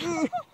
Ha, ha, ha.